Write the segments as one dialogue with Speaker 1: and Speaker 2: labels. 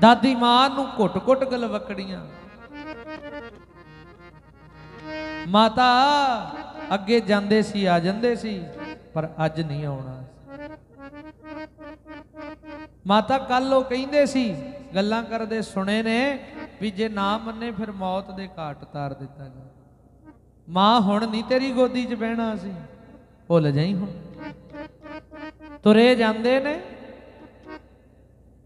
Speaker 1: ਦਾਦੀ ਮਾਂ ਨੂੰ ਘੁੱਟ-ਘੁੱਟ ਗਲਵਕੜੀਆਂ ਮਾਤਾ, ਅੱਗੇ ਜਾਂਦੇ ਸੀ, ਆ ਜਾਂਦੇ ਸੀ, ਪਰ ਅੱਜ ਨਹੀਂ ਆਉਣਾ। ਮਾਤਾ ਕੱਲ ਉਹ ਕਹਿੰਦੇ ਸੀ, ਗੱਲਾਂ ਕਰਦੇ ਸੁਣੇ ਨੇ ਵੀ ਜੇ ਨਾ ਮੰਨੇ ਫਿਰ ਮੌਤ ਦੇ ਘਾਟ ਤਾਰ ਦਿੱਤਾ ਜਾ ਮਾਂ, ਹੁਣ ਨਹੀਂ ਤੇਰੀ ਗੋਦੀ 'ਚ ਬਹਿਣਾ ਸੀ। ਭੁੱਲ ਜਾਈ ਹੁਣ। ਤੁਰੇ ਜਾਂਦੇ ਨੇ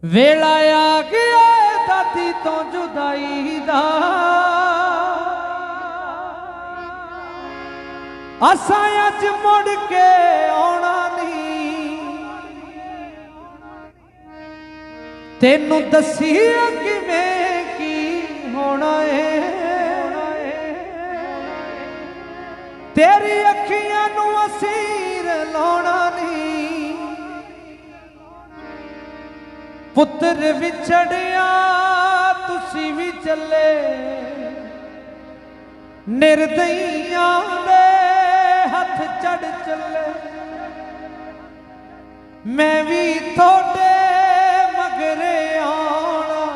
Speaker 1: ਵੇਲਾ ਆ ਗਿਆ ਏ ਦਾਦੀ ਤੋਂ ਜੁਦਾਈ ਦਾ। ਅਸਾਂ ਅੱਜ ਮੁੜ ਕੇ ਆਉਣਾ ਨਹੀਂ। ਤੈਨੂੰ ਦੱਸੀ ਕਿਵੇਂ ਕੀ ਹੋਣਾ ਏ। ਤੇਰੀ ਅੱਖੀਆਂ ਨੂੰ ਅਸੀਰ ਲਾਉਣਾ ਨਹੀਂ। ਪੁੱਤਰ ਵਿਛੜਿਆ ਤੁਸੀਂ ਵੀ ਚੱਲੇ। ਨਿਰਦਈਆਂ ਦੇ ਹੱਥ ਚੜ ਚੱਲੇ। ਮੈਂ ਵੀ ਤੁਹਾਡੇ ਮਗਰੇ ਆਉਣਾ।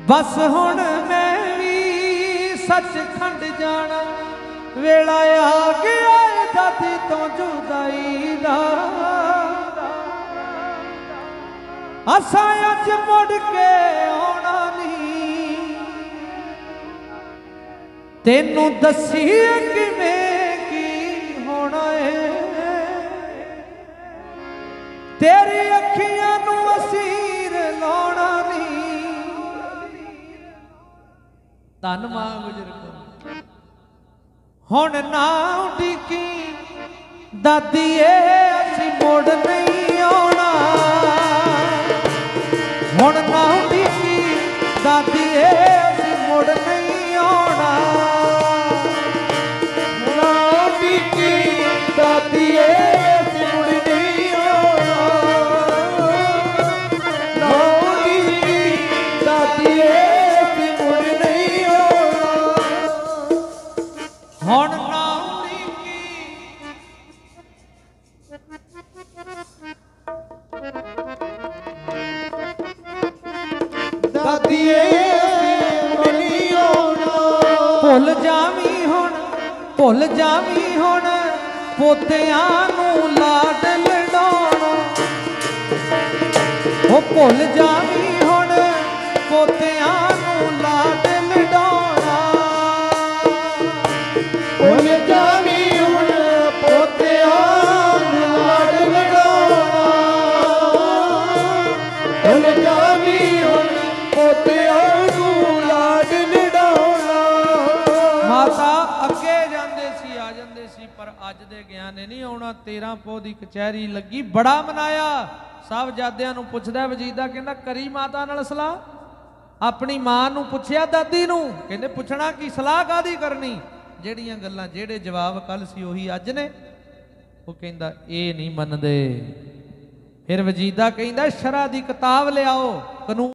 Speaker 1: ਬਸ ਹੁਣ ਮੈਂ ਵੀ ਸੱਚਖੰਡ ਜਾਣਾ। ਵੇਲਾ ਆ ਗਿਆ ਏ ਦਾਦੀ ਤੋਂ ਜੁਦਾਈ। ਅਸਾਂ ਅੱਜ ਮੁੜ ਕੇ ਆਉਣਾ ਨਹੀਂ। ਤੈਨੂੰ ਦੱਸੀ ਕਿਵੇਂ ਕੀ ਹੋਣਾ ਏ। ਤੇਰੀ ਅੱਖੀਆਂ ਨੂੰ ਅਸੀਰ ਲਾਉਣਾ ਨਹੀਂ। ਧੰਨ ਮਾਂ ਗੁਜਰ ਕੋ ਹੁਣ ਨਾ ਉਡੀਕੀ ਦਾਦੀ ਅਸੀਂ ਮੁੜ ਨਹੀਂ ਦਾਦੀ ਏ ਅਸੀਂ ਮੁੜ ਨਹੀਂ ਆਉਣਾ ਭੁੱਲ ਜਾਵੀਂ ਹੁਣ ਭੁੱਲ ਜਾਵੀਂ ਹੁਣ ਪੋਤਿਆਂ ਨੂੰ ਲਾਡ ਲਡਾਉਣਾ। ਉਹ ਭੁੱਲ ਜਾਵੀਂ ਹੁਣ ਪੋਤਿਆਂ ਨੂੰ ਲਾਡ ਲਡਾਉਣਾ।
Speaker 2: ਭੁੱਲ ਜਾਵੀਂ ਹੁਣ ਪੋਤਿਆਂ ਨੂੰ ਲਾਡ ਭੁੱਲ ਜਾਵੀਂ
Speaker 1: ਅੱਜ ਦੇ ਗਿਆਨ ਨੇ ਨਹੀਂ ਆਉਣਾ 13 ਪੋ ਦੀ ਕਚਹਿਰੀ ਲੱਗੀ, ਬੜਾ ਮਨਾਇਆ। ਸਭ ਨੂੰ ਪੁੱਛਦਾ, ਵਜੀਦਾ ਕਹਿੰਦਾ, ਕਰੀ ਮਾਤਾ ਨਾਲ ਸਲਾਹ। ਆਪਣੀ ਮਾਂ ਨੂੰ ਪੁੱਛਿਆ, ਦਾਦੀ ਨੂੰ। ਕਹਿੰਦੇ, ਪੁੱਛਣਾ ਕੀ, ਸਲਾਹ ਕਾਦੀ ਕਰਨੀ? ਜਿਹੜੀਆਂ ਗੱਲਾਂ, ਜਿਹੜੇ ਜਵਾਬ ਕੱਲ ਸੀ, ਉਹੀ ਅੱਜ ਨੇ। ਉਹ ਕਹਿੰਦਾ, ਇਹ ਨਹੀਂ ਮੰਨਦੇ। ਫਿਰ ਵਜੀਦਾ ਕਹਿੰਦਾ, ਸ਼ਰਾ ਦੀ ਕਿਤਾਬ ਲਿਆਓ, ਕਾਨੂੰਨ